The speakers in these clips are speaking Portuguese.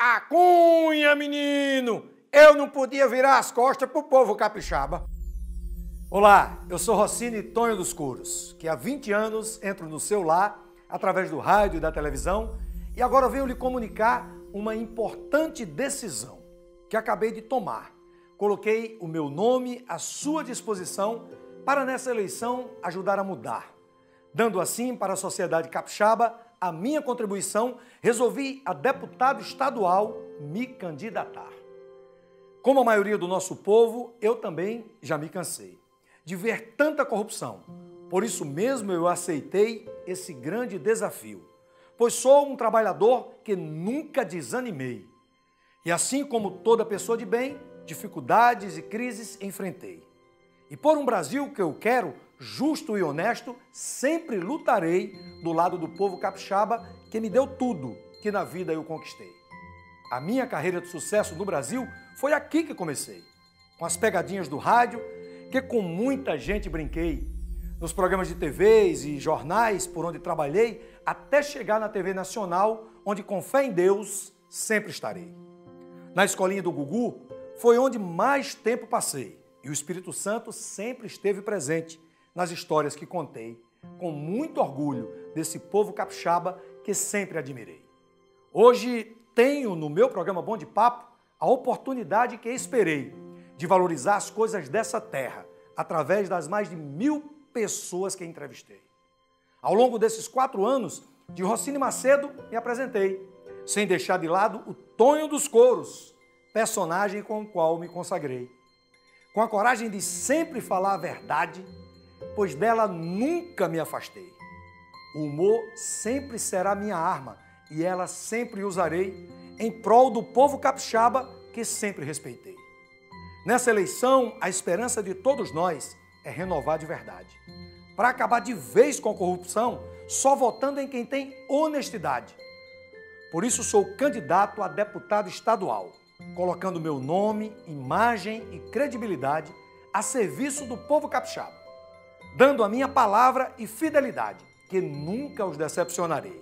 A cunha, menino! Eu não podia virar as costas pro povo capixaba. Olá, eu sou Rossini Tonho dos Couros, que há 20 anos entro no seu lar através do rádio e da televisão e agora venho lhe comunicar uma importante decisão que acabei de tomar. Coloquei o meu nome à sua disposição para nessa eleição ajudar a mudar. Dando assim para a sociedade capixaba a minha contribuição, resolvi a deputado estadual me candidatar. Como a maioria do nosso povo, eu também já me cansei de ver tanta corrupção. Por isso mesmo eu aceitei esse grande desafio, pois sou um trabalhador que nunca desanimei. E assim como toda pessoa de bem, dificuldades e crises enfrentei. E por um Brasil que eu quero, justo e honesto, sempre lutarei do lado do povo capixaba que me deu tudo que na vida eu conquistei. A minha carreira de sucesso no Brasil foi aqui que comecei, com as pegadinhas do rádio, que com muita gente brinquei, nos programas de TVs e jornais por onde trabalhei, até chegar na TV Nacional, onde com fé em Deus sempre estarei. Na escolinha do Gugu foi onde mais tempo passei e o Espírito Santo sempre esteve presente nas histórias que contei, com muito orgulho desse povo capixaba que sempre admirei. Hoje tenho no meu programa Bom de Papo a oportunidade que esperei de valorizar as coisas dessa terra através das mais de mil pessoas que entrevistei. Ao longo desses quatro anos, de Rossini Macedo me apresentei, sem deixar de lado o Tonho dos Coros, personagem com o qual me consagrei. Com a coragem de sempre falar a verdade, pois dela nunca me afastei. O humor sempre será minha arma e ela sempre usarei em prol do povo capixaba que sempre respeitei. Nessa eleição, a esperança de todos nós é renovar de verdade. Para acabar de vez com a corrupção, só votando em quem tem honestidade. Por isso sou candidato a deputado estadual, colocando meu nome, imagem e credibilidade a serviço do povo capixaba dando a minha palavra e fidelidade, que nunca os decepcionarei.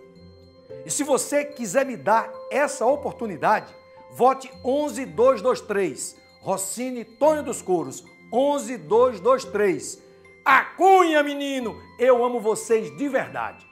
E se você quiser me dar essa oportunidade, vote 11223, Rossini Tonho dos Couros, 11223. A cunha, menino! Eu amo vocês de verdade.